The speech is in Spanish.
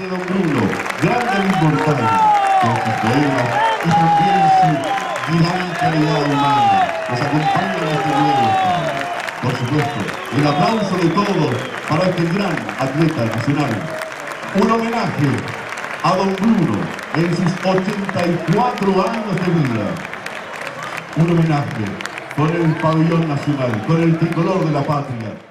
de don Bruno, grande importante, con sus poemas y también su gran calidad humana. Nos acompaña en este nuevo Por supuesto, el aplauso de todos para este gran atleta nacional. Un homenaje a don Bruno en sus 84 años de vida. Un homenaje con el pabellón nacional, con el tricolor de la patria.